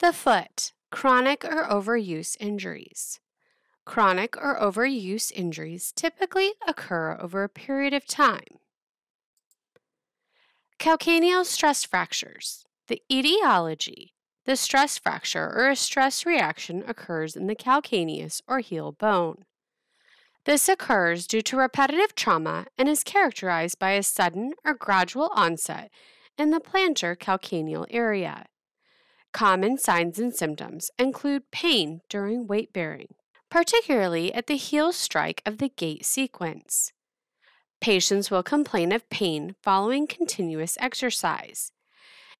The foot, chronic or overuse injuries. Chronic or overuse injuries typically occur over a period of time. Calcaneal stress fractures. The etiology. The stress fracture or a stress reaction occurs in the calcaneus or heel bone. This occurs due to repetitive trauma and is characterized by a sudden or gradual onset in the plantar calcaneal area. Common signs and symptoms include pain during weight bearing, particularly at the heel strike of the gait sequence. Patients will complain of pain following continuous exercise,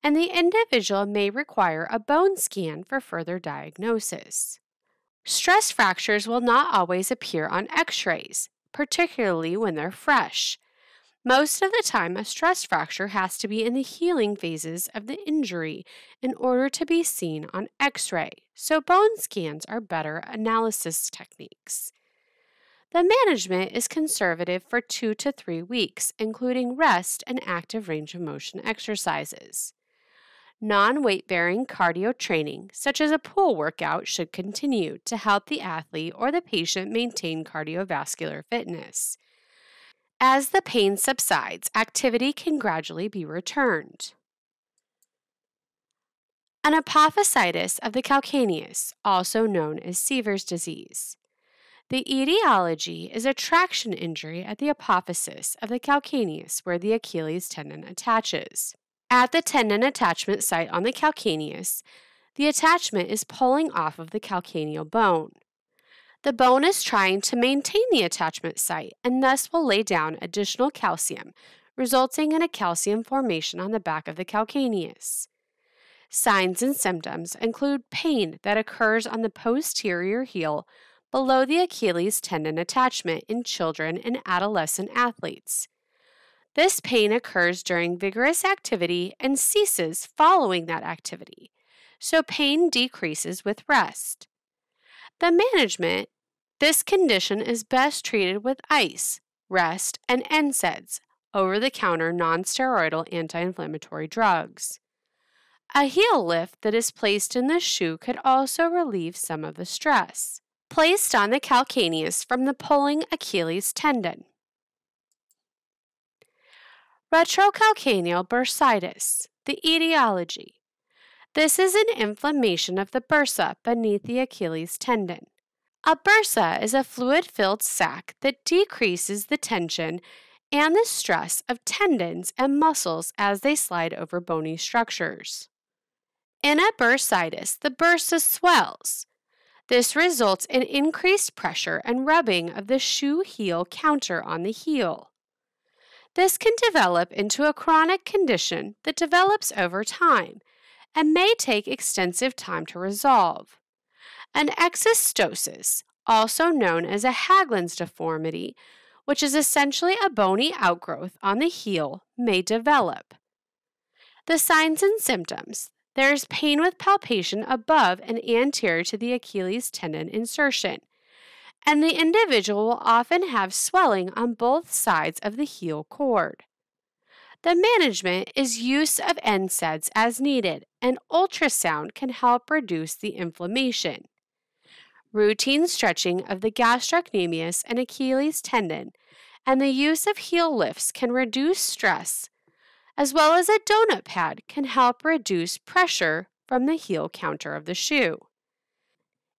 and the individual may require a bone scan for further diagnosis. Stress fractures will not always appear on x rays, particularly when they're fresh. Most of the time, a stress fracture has to be in the healing phases of the injury in order to be seen on x ray, so bone scans are better analysis techniques. The management is conservative for two to three weeks, including rest and active range of motion exercises. Non weight bearing cardio training, such as a pool workout, should continue to help the athlete or the patient maintain cardiovascular fitness. As the pain subsides, activity can gradually be returned. An apophysitis of the calcaneus, also known as Sever's disease. The etiology is a traction injury at the apophysis of the calcaneus where the Achilles tendon attaches. At the tendon attachment site on the calcaneus, the attachment is pulling off of the calcaneal bone. The bone is trying to maintain the attachment site and thus will lay down additional calcium, resulting in a calcium formation on the back of the calcaneus. Signs and symptoms include pain that occurs on the posterior heel below the Achilles tendon attachment in children and adolescent athletes. This pain occurs during vigorous activity and ceases following that activity, so pain decreases with rest. The management this condition is best treated with ice, rest, and NSAIDs, over the counter nonsteroidal anti inflammatory drugs. A heel lift that is placed in the shoe could also relieve some of the stress. Placed on the calcaneus from the pulling Achilles tendon. Retrocalcaneal bursitis, the etiology. This is an inflammation of the bursa beneath the Achilles tendon. A bursa is a fluid filled sac that decreases the tension and the stress of tendons and muscles as they slide over bony structures. In a bursitis, the bursa swells. This results in increased pressure and rubbing of the shoe heel counter on the heel. This can develop into a chronic condition that develops over time and may take extensive time to resolve. An exostosis, also known as a Haglund's deformity, which is essentially a bony outgrowth on the heel, may develop. The signs and symptoms there is pain with palpation above and anterior to the Achilles tendon insertion, and the individual will often have swelling on both sides of the heel cord. The management is use of NSAIDs as needed, and ultrasound can help reduce the inflammation. Routine stretching of the gastrocnemius and Achilles tendon and the use of heel lifts can reduce stress, as well as a donut pad can help reduce pressure from the heel counter of the shoe.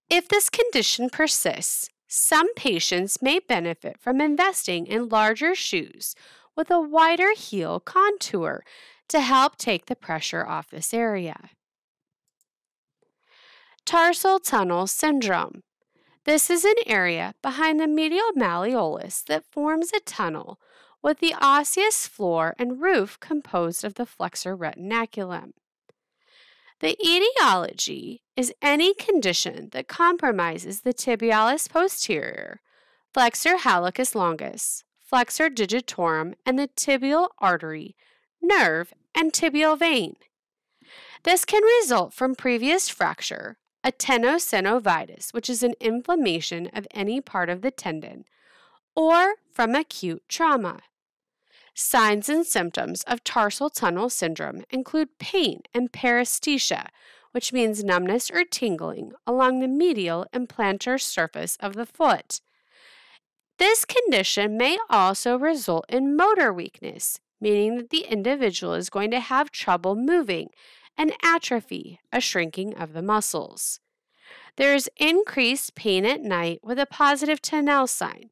If this condition persists, some patients may benefit from investing in larger shoes with a wider heel contour to help take the pressure off this area. Tarsal tunnel syndrome. This is an area behind the medial malleolus that forms a tunnel with the osseous floor and roof composed of the flexor retinaculum. The etiology is any condition that compromises the tibialis posterior, flexor hallucis longus, flexor digitorum, and the tibial artery, nerve, and tibial vein. This can result from previous fracture, a tenosynovitis, which is an inflammation of any part of the tendon, or from acute trauma. Signs and symptoms of tarsal tunnel syndrome include pain and paresthesia, which means numbness or tingling along the medial and plantar surface of the foot. This condition may also result in motor weakness, meaning that the individual is going to have trouble moving, and atrophy, a shrinking of the muscles. There is increased pain at night with a positive Tinel sign.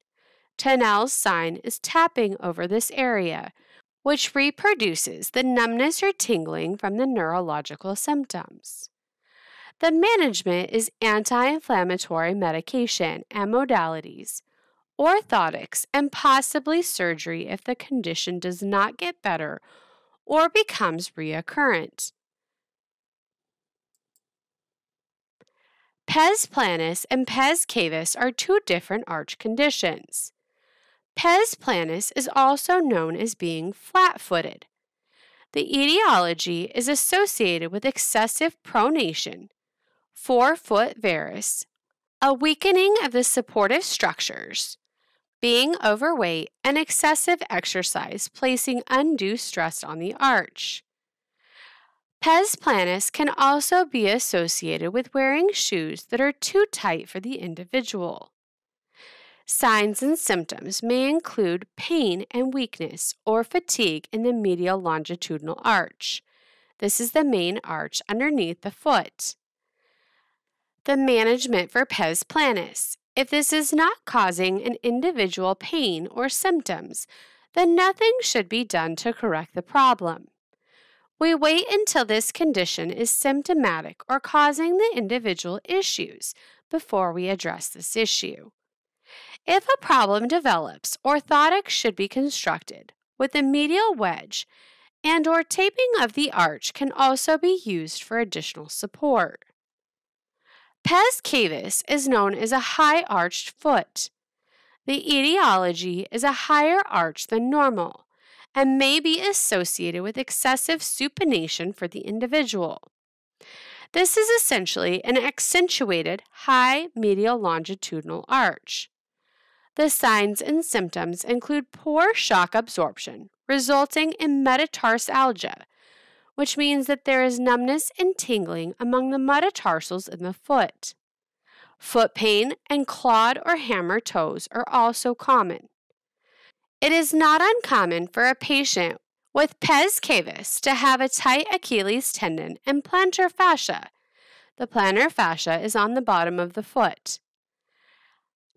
Tinel's sign is tapping over this area, which reproduces the numbness or tingling from the neurological symptoms. The management is anti inflammatory medication and modalities, orthotics, and possibly surgery if the condition does not get better or becomes reoccurrent. Pes planus and pes cavus are two different arch conditions. Pes planus is also known as being flat footed. The etiology is associated with excessive pronation, forefoot varus, a weakening of the supportive structures, being overweight, and excessive exercise, placing undue stress on the arch. Pes planus can also be associated with wearing shoes that are too tight for the individual. Signs and symptoms may include pain and weakness or fatigue in the medial longitudinal arch. This is the main arch underneath the foot. The management for pes planus. If this is not causing an individual pain or symptoms, then nothing should be done to correct the problem. We wait until this condition is symptomatic or causing the individual issues before we address this issue. If a problem develops, orthotics should be constructed with a medial wedge and or taping of the arch can also be used for additional support. Pes cavus is known as a high arched foot. The etiology is a higher arch than normal and may be associated with excessive supination for the individual. This is essentially an accentuated high medial longitudinal arch. The signs and symptoms include poor shock absorption, resulting in metatarsalgia, which means that there is numbness and tingling among the metatarsals in the foot. Foot pain and clawed or hammer toes are also common. It is not uncommon for a patient with pes cavus to have a tight Achilles tendon and plantar fascia. The plantar fascia is on the bottom of the foot.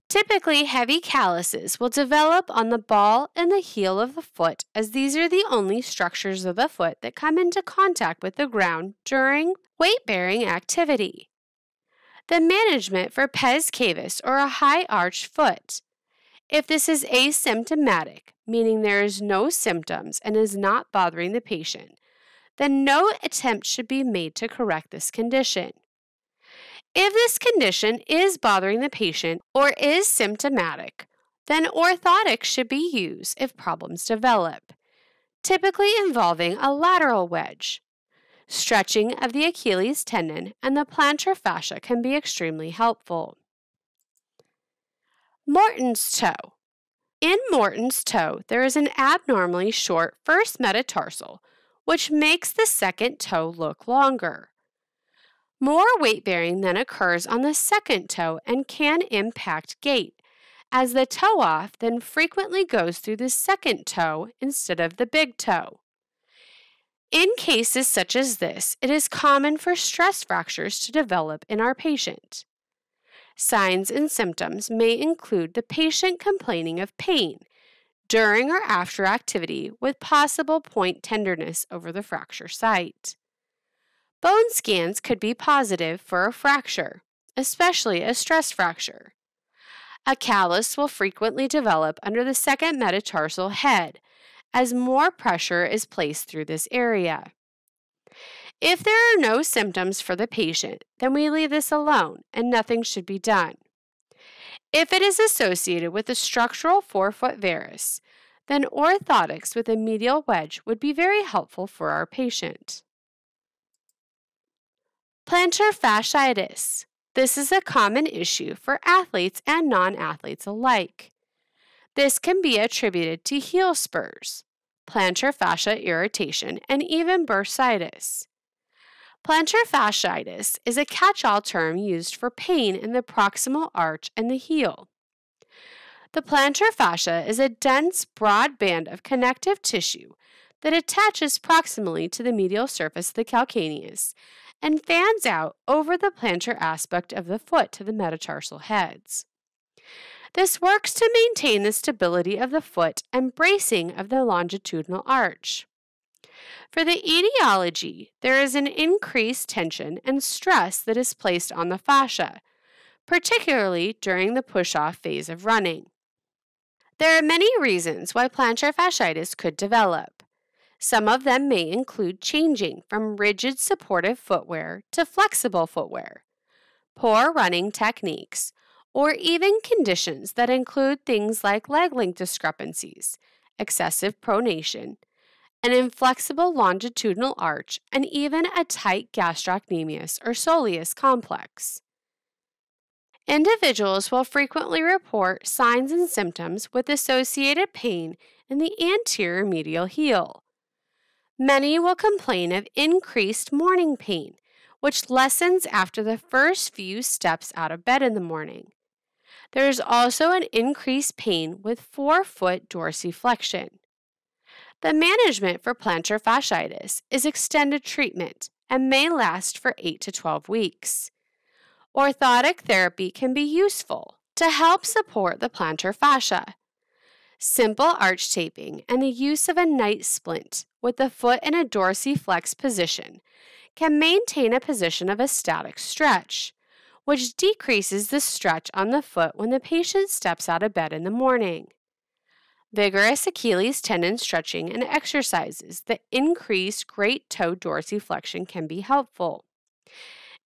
Typically, heavy calluses will develop on the ball and the heel of the foot as these are the only structures of the foot that come into contact with the ground during weight bearing activity. The management for pes cavus or a high arched foot. If this is asymptomatic, meaning there is no symptoms and is not bothering the patient, then no attempt should be made to correct this condition. If this condition is bothering the patient or is symptomatic, then orthotics should be used if problems develop, typically involving a lateral wedge. Stretching of the Achilles tendon and the plantar fascia can be extremely helpful. Morton's toe. In Morton's toe, there is an abnormally short first metatarsal, which makes the second toe look longer. More weight bearing then occurs on the second toe and can impact gait, as the toe off then frequently goes through the second toe instead of the big toe. In cases such as this, it is common for stress fractures to develop in our patient. Signs and symptoms may include the patient complaining of pain during or after activity with possible point tenderness over the fracture site. Bone scans could be positive for a fracture, especially a stress fracture. A callus will frequently develop under the second metatarsal head as more pressure is placed through this area. If there are no symptoms for the patient, then we leave this alone and nothing should be done. If it is associated with a structural forefoot varus, then orthotics with a medial wedge would be very helpful for our patient. Plantar fasciitis. This is a common issue for athletes and non athletes alike. This can be attributed to heel spurs, plantar fascia irritation, and even bursitis. Plantar fasciitis is a catch all term used for pain in the proximal arch and the heel. The plantar fascia is a dense, broad band of connective tissue that attaches proximally to the medial surface of the calcaneus and fans out over the plantar aspect of the foot to the metatarsal heads. This works to maintain the stability of the foot and bracing of the longitudinal arch. For the etiology, there is an increased tension and stress that is placed on the fascia, particularly during the push off phase of running. There are many reasons why plantar fasciitis could develop. Some of them may include changing from rigid supportive footwear to flexible footwear, poor running techniques, or even conditions that include things like leg length discrepancies, excessive pronation, an inflexible longitudinal arch, and even a tight gastrocnemius or soleus complex. Individuals will frequently report signs and symptoms with associated pain in the anterior medial heel. Many will complain of increased morning pain, which lessens after the first few steps out of bed in the morning. There is also an increased pain with forefoot dorsiflexion. The management for plantar fasciitis is extended treatment and may last for 8 to 12 weeks. Orthotic therapy can be useful to help support the plantar fascia. Simple arch taping and the use of a night splint with the foot in a dorsiflex position can maintain a position of a static stretch, which decreases the stretch on the foot when the patient steps out of bed in the morning. Vigorous Achilles tendon stretching and exercises that increase great toe dorsiflexion can be helpful.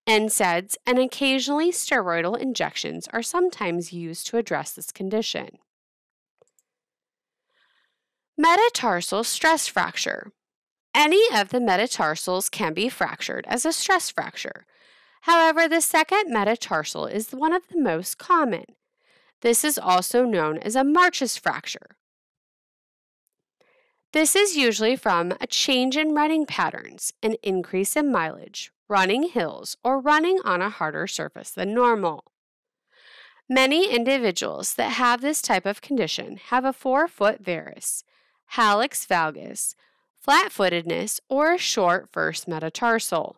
NSAIDs and occasionally steroidal injections are sometimes used to address this condition. Metatarsal stress fracture. Any of the metatarsals can be fractured as a stress fracture. However, the second metatarsal is one of the most common. This is also known as a March's fracture. This is usually from a change in running patterns, an increase in mileage, running hills, or running on a harder surface than normal. Many individuals that have this type of condition have a forefoot varus, hallux valgus, flat footedness, or a short first metatarsal.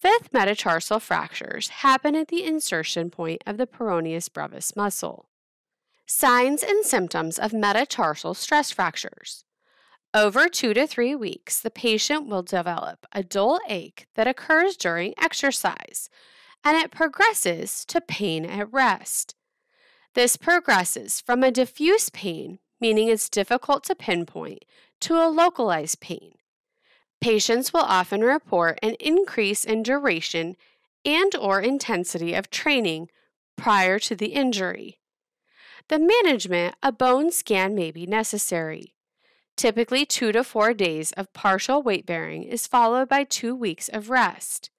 Fifth metatarsal fractures happen at the insertion point of the peroneus brevis muscle. Signs and symptoms of metatarsal stress fractures. Over two to three weeks, the patient will develop a dull ache that occurs during exercise, and it progresses to pain at rest. This progresses from a diffuse pain, meaning it's difficult to pinpoint, to a localized pain. Patients will often report an increase in duration and or intensity of training prior to the injury. The management, a bone scan may be necessary. Typically, two to four days of partial weight bearing is followed by two weeks of rest.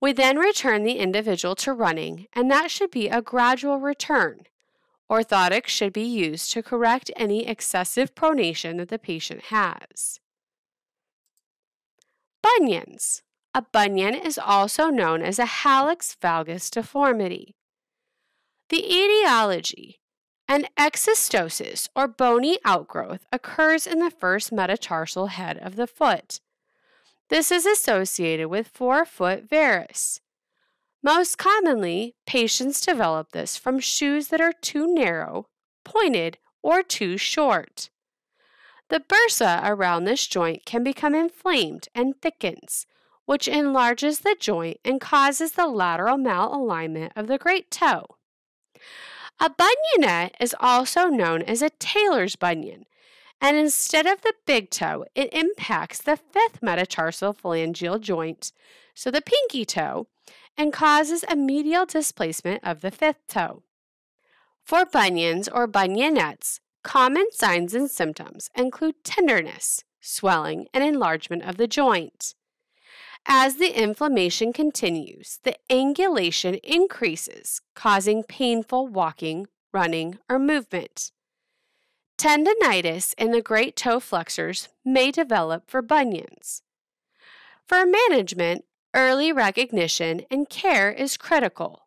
We then return the individual to running, and that should be a gradual return. Orthotics should be used to correct any excessive pronation that the patient has. Bunions. A bunion is also known as a hallux valgus deformity. The etiology an exostosis, or bony outgrowth, occurs in the first metatarsal head of the foot. This is associated with forefoot varus. Most commonly, patients develop this from shoes that are too narrow, pointed, or too short. The bursa around this joint can become inflamed and thickens, which enlarges the joint and causes the lateral malalignment of the great toe. A bunionette is also known as a tailor's bunion, and instead of the big toe, it impacts the fifth metatarsal phalangeal joint, so the pinky toe, and causes a medial displacement of the fifth toe. For bunions or bunionettes, common signs and symptoms include tenderness, swelling, and enlargement of the joint. As the inflammation continues, the angulation increases, causing painful walking, running, or movement. Tendinitis in the great toe flexors may develop for bunions. For management, early recognition and care is critical.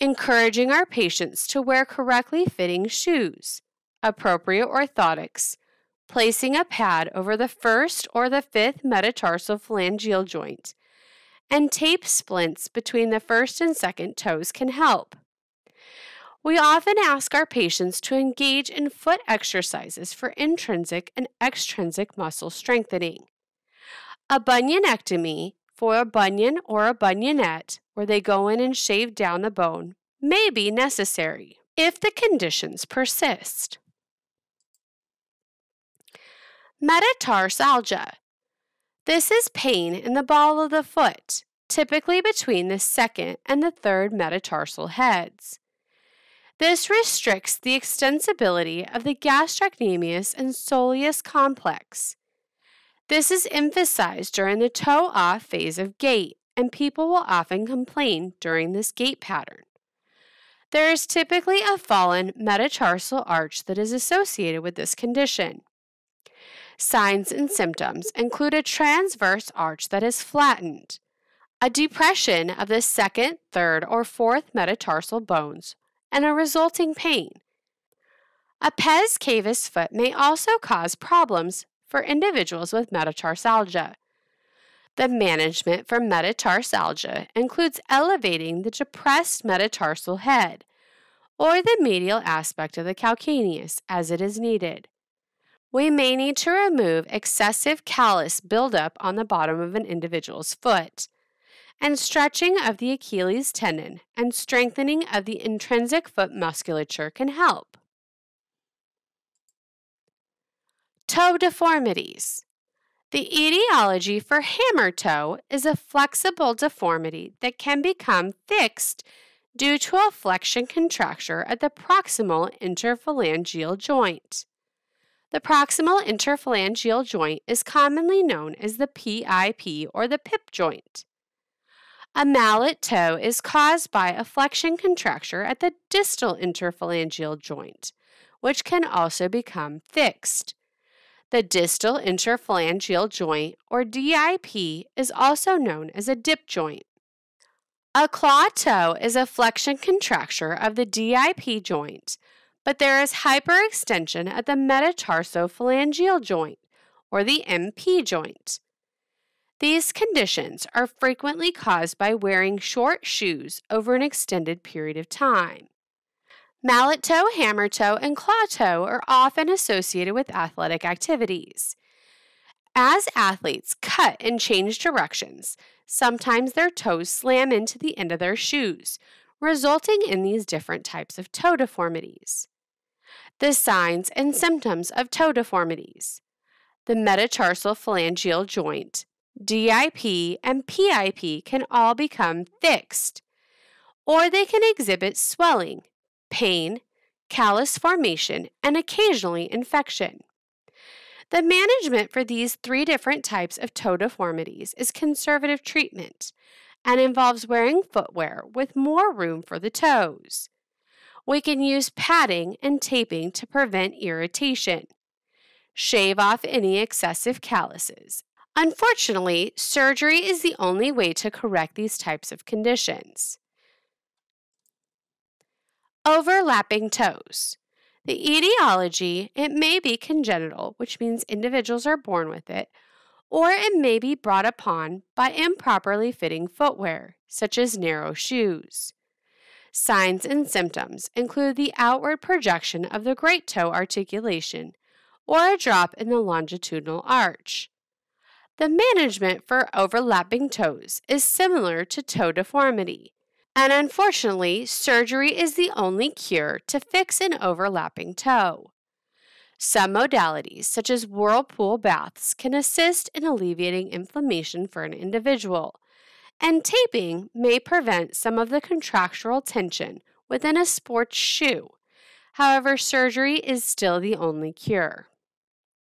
Encouraging our patients to wear correctly fitting shoes, appropriate orthotics, placing a pad over the first or the fifth metatarsal phalangeal joint, and tape splints between the first and second toes can help. We often ask our patients to engage in foot exercises for intrinsic and extrinsic muscle strengthening. A bunionectomy for a bunion or a bunionette, where they go in and shave down the bone, may be necessary if the conditions persist. Metatarsalgia. This is pain in the ball of the foot, typically between the second and the third metatarsal heads. This restricts the extensibility of the gastrocnemius and soleus complex. This is emphasized during the toe off phase of gait, and people will often complain during this gait pattern. There is typically a fallen metatarsal arch that is associated with this condition. Signs and symptoms include a transverse arch that is flattened, a depression of the second, third, or fourth metatarsal bones, and a resulting pain. A pes cavus foot may also cause problems for individuals with metatarsalgia. The management for metatarsalgia includes elevating the depressed metatarsal head or the medial aspect of the calcaneus as it is needed. We may need to remove excessive callus buildup on the bottom of an individual's foot, and stretching of the Achilles tendon and strengthening of the intrinsic foot musculature can help. Toe deformities. The etiology for hammer toe is a flexible deformity that can become fixed due to a flexion contracture at the proximal interphalangeal joint. The proximal interphalangeal joint is commonly known as the PIP or the PIP joint. A mallet toe is caused by a flexion contracture at the distal interphalangeal joint, which can also become fixed. The distal interphalangeal joint, or DIP, is also known as a dip joint. A claw toe is a flexion contracture of the DIP joint, but there is hyperextension at the metatarsophalangeal joint, or the MP joint. These conditions are frequently caused by wearing short shoes over an extended period of time. Mallet toe, hammer toe, and claw toe are often associated with athletic activities. As athletes cut and change directions, sometimes their toes slam into the end of their shoes, resulting in these different types of toe deformities. The signs and symptoms of toe deformities. The metatarsal phalangeal joint, DIP, and PIP can all become fixed, or they can exhibit swelling, pain, callus formation, and occasionally infection. The management for these three different types of toe deformities is conservative treatment and involves wearing footwear with more room for the toes. We can use padding and taping to prevent irritation. Shave off any excessive calluses. Unfortunately, surgery is the only way to correct these types of conditions. Overlapping toes. The etiology, it may be congenital, which means individuals are born with it, or it may be brought upon by improperly fitting footwear, such as narrow shoes. Signs and symptoms include the outward projection of the great toe articulation or a drop in the longitudinal arch. The management for overlapping toes is similar to toe deformity, and unfortunately, surgery is the only cure to fix an overlapping toe. Some modalities, such as whirlpool baths, can assist in alleviating inflammation for an individual, and taping may prevent some of the contractural tension within a sports shoe. However, surgery is still the only cure.